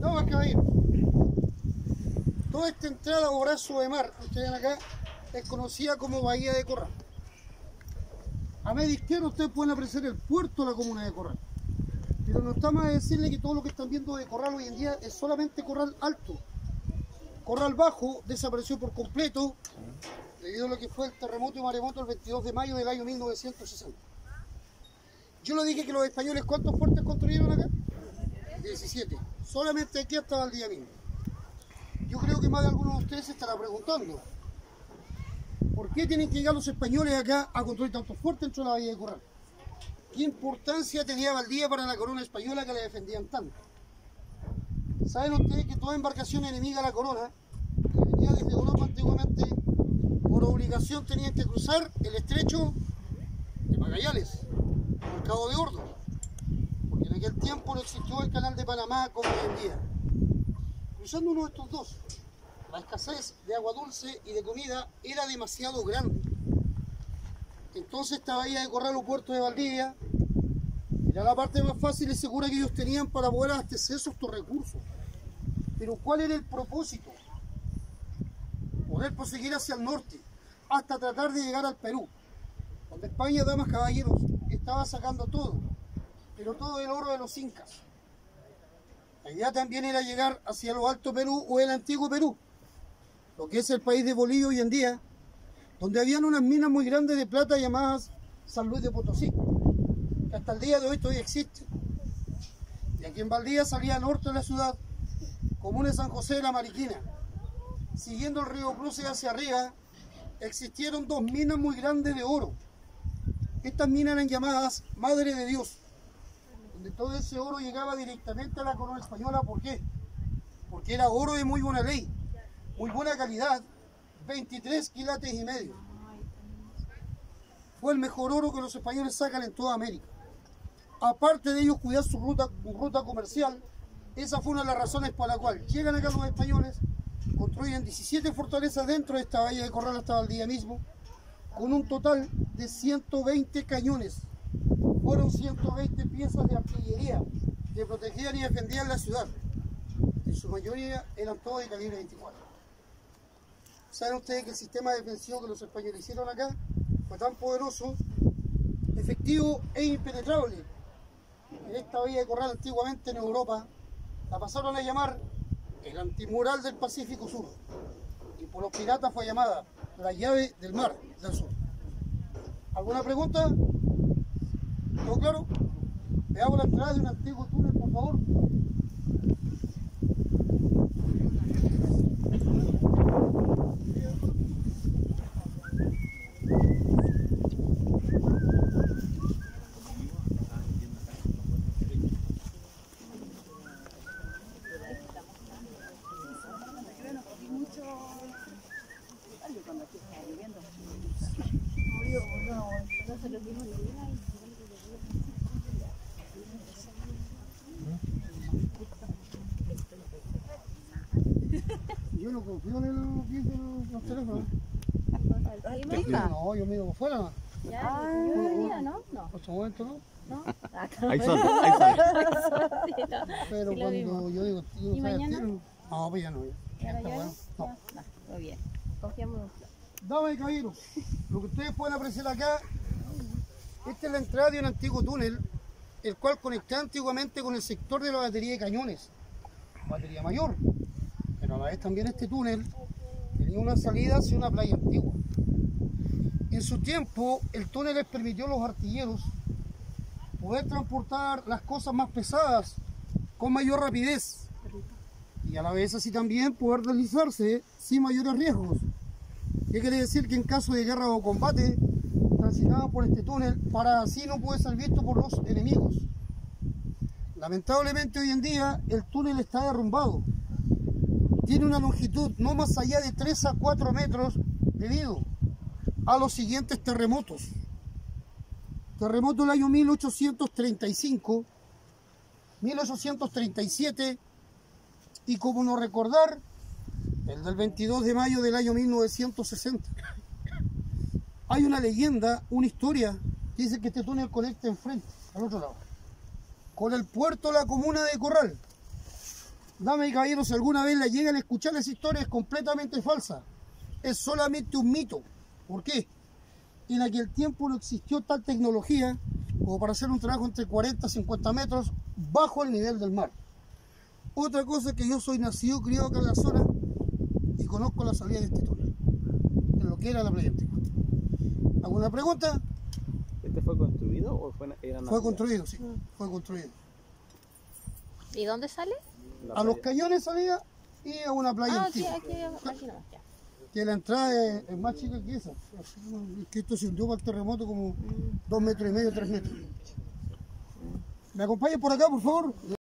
No va a. Toda esta entrada o brazo de mar que ustedes ven acá es conocida como Bahía de Corral. A medio izquierdo ustedes pueden apreciar el puerto de la comuna de Corral. Pero no está más decirle que todo lo que están viendo de Corral hoy en día es solamente Corral Alto. Corral Bajo desapareció por completo debido a lo que fue el terremoto y maremoto el 22 de mayo del año 1960. Yo le dije que los españoles, ¿cuántos fuertes construyeron acá? 17. Solamente aquí hasta el día mismo. Yo creo que más de algunos de ustedes se estará preguntando, ¿por qué tienen que llegar los españoles acá a construir tantos fuertes dentro de la Bahía de Corral? ¿Qué importancia tenía Valdía para la corona española que le defendían tanto? ¿Saben ustedes que toda embarcación enemiga a la corona, desde Europa antiguamente, por obligación tenían que cruzar el estrecho de Magallanes, o el Cabo de Hornos? Porque en aquel tiempo no existió el canal de Panamá como hoy en día. Cruzando uno de estos dos, la escasez de agua dulce y de comida era demasiado grande. Entonces esta bahía de Corral o Puerto de Valdivia era la parte más fácil y segura que ellos tenían para poder abastecer estos recursos. Pero ¿cuál era el propósito? Poder proseguir hacia el norte, hasta tratar de llegar al Perú, donde España, damas, caballeros, estaba sacando todo, pero todo el oro de los incas. La idea también era llegar hacia lo alto Perú o el antiguo Perú, lo que es el país de Bolivia hoy en día, donde habían unas minas muy grandes de plata llamadas San Luis de Potosí, que hasta el día de hoy todavía existen. Y aquí en Valdía salía al norte de la ciudad, común de San José de la Mariquina. Siguiendo el río Cruce hacia arriba, existieron dos minas muy grandes de oro. Estas minas eran llamadas Madre de Dios, donde todo ese oro llegaba directamente a la corona española. ¿Por qué? Porque era oro de muy buena ley, muy buena calidad, 23 quilates y medio. Fue el mejor oro que los españoles sacan en toda América. Aparte de ellos cuidar su ruta, su ruta comercial, esa fue una de las razones por la cual llegan acá los españoles, construyen 17 fortalezas dentro de esta bahía de Corral hasta el día mismo, con un total de 120 cañones. Fueron 120 piezas de artillería que protegían y defendían la ciudad. En su mayoría eran todos de calibre 24. ¿Saben ustedes que el sistema defensivo que los españoles hicieron acá fue tan poderoso, efectivo e impenetrable? En esta bahía de Corral antiguamente en Europa la pasaron a llamar el antimural del Pacífico Sur y por los piratas fue llamada la llave del mar del sur. ¿Alguna pregunta? ¿Todo claro? Veamos la entrada de un antiguo túnel, por favor. Yo no confío en el que dicen los teléfonos. No, yo miro por fuera. Ya, yo venía, ¿no? No. Por su momento no. ¿No? Ah, Ahí son, ahí son. sí, no. Pero Sí cuando vimos. yo digo, tío, ¿Y ¿sabes mañana? tiro? No, pues ya no. ya. ¿Ya bueno. No. No, todo bien. Confiamos. Damas y caballeros, lo que ustedes pueden apreciar acá, esta es la entrada de un antiguo túnel, el cual conectaba antiguamente con el sector de la batería de cañones, batería mayor. A la vez también este túnel tenía una salida hacia una playa antigua. En su tiempo, el túnel les permitió a los artilleros poder transportar las cosas más pesadas con mayor rapidez y a la vez así también poder deslizarse sin mayores riesgos. ¿Qué quiere decir? Que en caso de guerra o combate transitaban por este túnel para así no poder ser visto por los enemigos. Lamentablemente hoy en día el túnel está derrumbado. Tiene una longitud no más allá de 3 a 4 metros debido a los siguientes terremotos. Terremoto del año 1835, 1837 y como no recordar, el del 22 de mayo del año 1960. Hay una leyenda, una historia, dice que este túnel conecta enfrente, al otro lado, con el puerto la comuna de Corral. Dame y caballeros, si alguna vez la llegan a escuchar esa historia, es completamente falsa. Es solamente un mito. ¿Por qué? En aquel tiempo no existió tal tecnología como para hacer un trabajo entre 40 y 50 metros bajo el nivel del mar. Otra cosa es que yo soy nacido, criado acá en la zona y conozco la salida de este túnel, en lo que era la playa antigua. ¿Alguna pregunta? ¿Este fue construido o fue, era Fue construido, sí, fue construido. ¿Y dónde sale? A los cañones salía y a una playa Ah, aquí, antigua. aquí, aquí nomás, ya. Que la entrada es, es más chica que esa. Que esto se hundió para el terremoto como dos metros y medio, tres metros. ¿Me acompañan por acá, por favor?